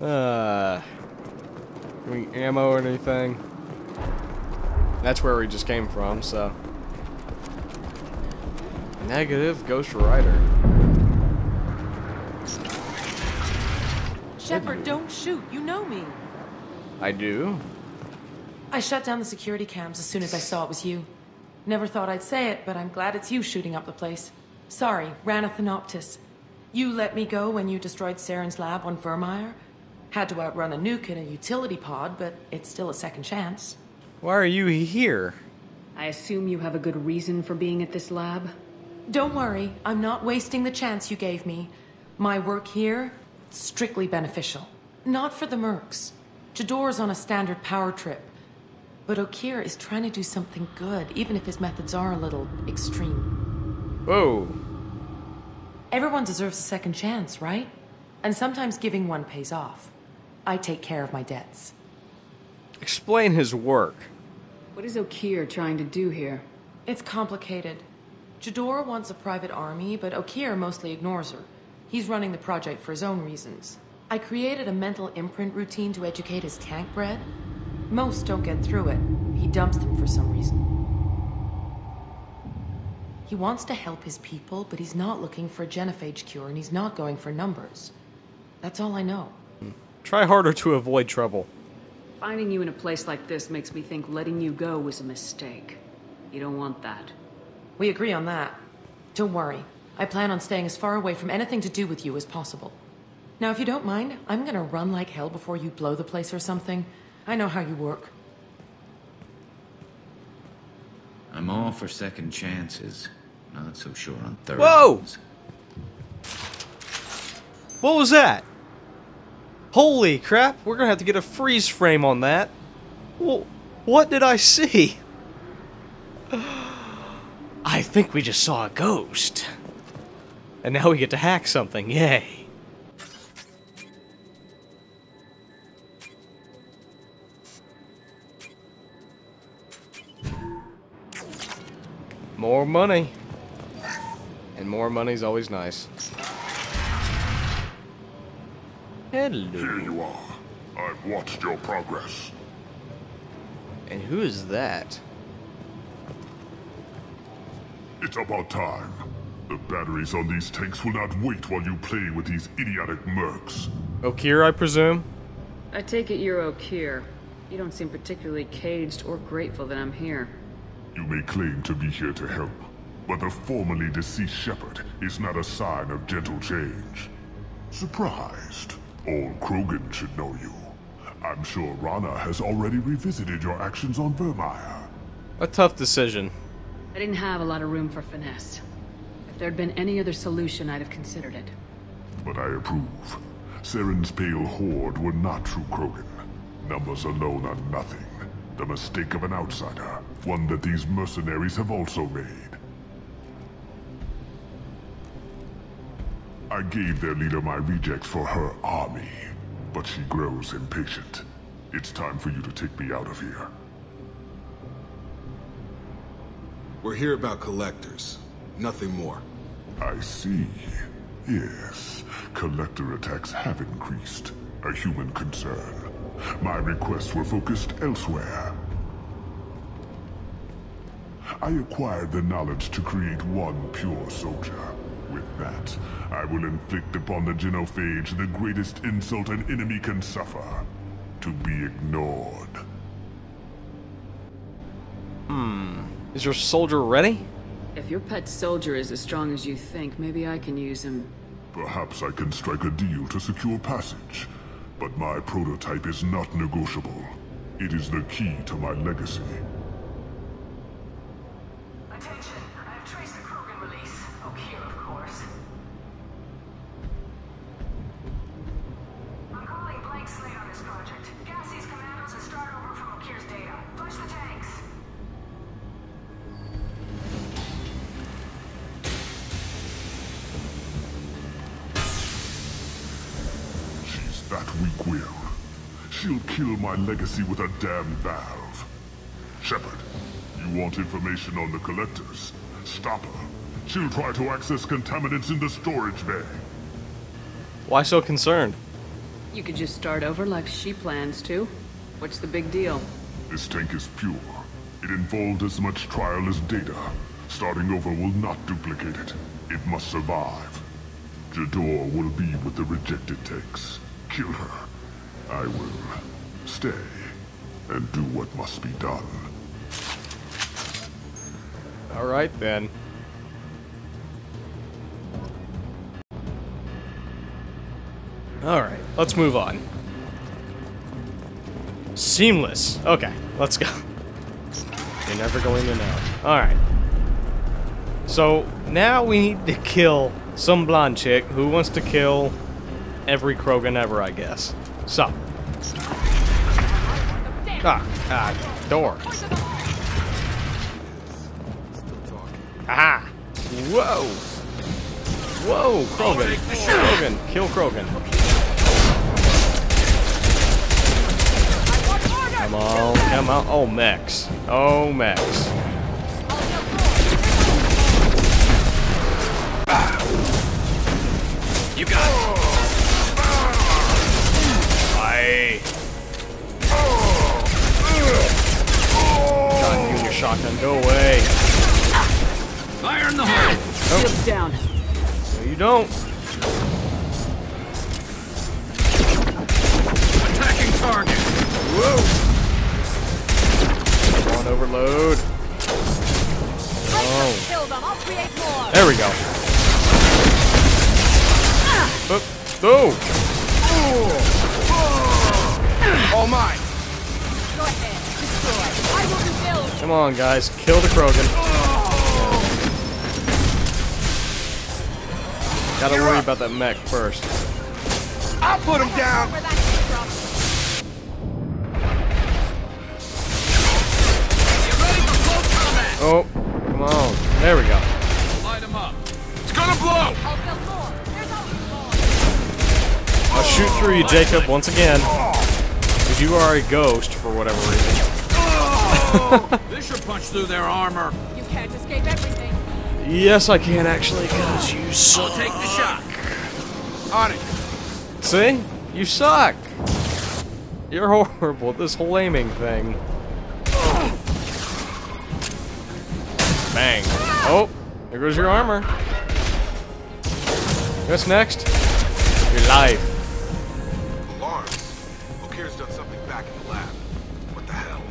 Uh, any ammo or anything? That's where we just came from, so. Negative Ghost Rider. Shepard, don't shoot. You know me. I do. I shut down the security cams as soon as I saw it was you. Never thought I'd say it, but I'm glad it's you shooting up the place. Sorry, Rana Thanoptis. You let me go when you destroyed Saren's lab on Virmire. Had to outrun a nuke in a utility pod, but it's still a second chance. Why are you here? I assume you have a good reason for being at this lab? Don't worry, I'm not wasting the chance you gave me. My work here, strictly beneficial. Not for the mercs. Jedore's on a standard power trip. But Okeer is trying to do something good, even if his methods are a little extreme. Whoa. Everyone deserves a second chance, right? And sometimes giving one pays off. I take care of my debts. Explain his work. What is Okeer trying to do here? It's complicated. Jedore wants a private army, but Okeer mostly ignores her. He's running the project for his own reasons. I created a mental imprint routine to educate his tank bred. Most don't get through it. He dumps them for some reason. He wants to help his people, but he's not looking for a genophage cure, and he's not going for numbers. That's all I know. Try harder to avoid trouble. Finding you in a place like this makes me think letting you go was a mistake. You don't want that. We agree on that. Don't worry. I plan on staying as far away from anything to do with you as possible. Now, if you don't mind, I'm gonna run like hell before you blow the place or something. I know how you work. I'm all for second chances. Not so sure on third Whoa! ones. What was that? Holy crap, we're gonna have to get a freeze frame on that. Well, what did I see? I think we just saw a ghost. And now we get to hack something, yay. More money. And more money's always nice. Hello. Here you are. I've watched your progress. And who is that? It's about time. The batteries on these tanks will not wait while you play with these idiotic mercs. Okeer, I presume? I take it you're Okeer. You don't seem particularly caged or grateful that I'm here. You may claim to be here to help, but the formerly deceased Shepard is not a sign of gentle change. Surprised? Old Krogan should know you. I'm sure Rana has already revisited your actions on Virmire. A tough decision. I didn't have a lot of room for finesse. If there'd been any other solution, I'd have considered it. But I approve. Saren's pale horde were not true Krogan. Numbers alone are nothing. The mistake of an outsider. One that these mercenaries have also made. I gave their leader my rejects for her army, but she grows impatient. It's time for you to take me out of here. We're here about collectors. Nothing more. I see. Yes, collector attacks have increased. A human concern. My requests were focused elsewhere. I acquired the knowledge to create one pure soldier. With that, I will inflict upon the genophage the greatest insult an enemy can suffer. To be ignored. Hmm. Is your soldier ready? If your pet soldier is as strong as you think, maybe I can use him. Perhaps I can strike a deal to secure passage. But my prototype is not negotiable. It is the key to my legacy. She's that weak-willed. She'll kill my legacy with a damn valve. Shepard, you want information on the Collectors? Stop her. She'll try to access contaminants in the storage bay. Why so concerned? You could just start over like she plans to. What's the big deal? This tank is pure. It involved as much trial as data. Starting over will not duplicate it. It must survive. Jedore will be with the rejected tanks. Kill her. I will stay and do what must be done. Alright then. Alright, let's move on. Seamless. Okay, let's go. You're never going to know. Alright. So, now we need to kill some blonde chick who wants to kill every Krogan ever, I guess. So. Ah, ah, door. Aha! Whoa! Whoa, Krogan! Krogan! Kill Krogan! Come on, come on. Oh, mechs. Oh, mechs. No, you don't. Attacking target. Come on, overload. Oh. Kill them, I'll create more! There we go. Uh, oh! All mine. Go ahead, destroy. I will rebuild! Come on, guys. Kill the Krogan. Gotta worry about that mech first. I'll put him down. Where that came from. Get ready for close combat. Oh, come on. There we go. Light him up. It's gonna blow. I'll! There's more! I'll shoot through you, Jacob, once again. Oh. Because you are a ghost for whatever reason. Oh. This should punch through their armor. You can't escape everything! Yes, I can actually, because you I'll take the shock. On it. See? You suck. You're horrible at this whole aiming thing. Bang. Oh, there goes your armor. What's next? Your life. Alarms. Okeer's done something back in the lab. What the hell?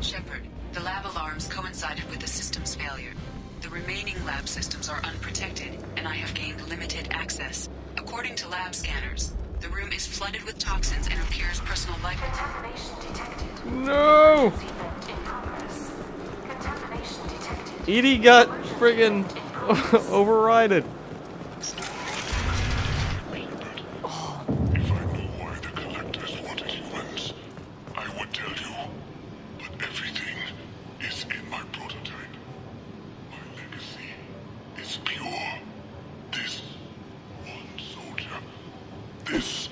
Shepard, the lab alarms coincided with the system's failure. The remaining lab systems are unprotected, and I have gained limited access. According to lab scanners, the room is flooded with toxins and Okeer's personal life. Contamination detected. No! Event in progress. Contamination detected. EDI got friggin' overrided. If I knew why the collectors wanted humans, I would tell you. But everything is in my prototype. My legacy is pure. This one soldier. This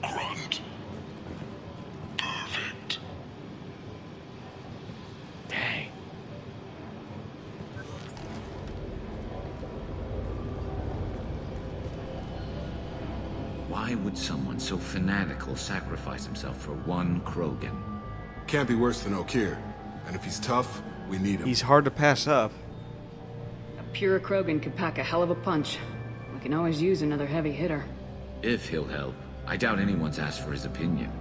grunt. Perfect. Dang. Why would someone so fanatical sacrifice himself for one Krogan? Can't be worse than Okeer. And if he's tough, we need him. He's hard to pass up. A pure Krogan could pack a hell of a punch. We can always use another heavy hitter. If he'll help. I doubt anyone's asked for his opinion.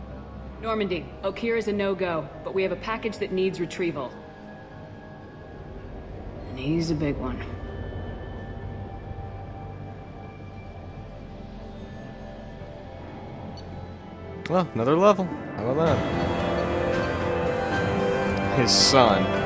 Normandy, Okeer is a no-go, but we have a package that needs retrieval. And he's a big one. Well, another level. How about that? His son.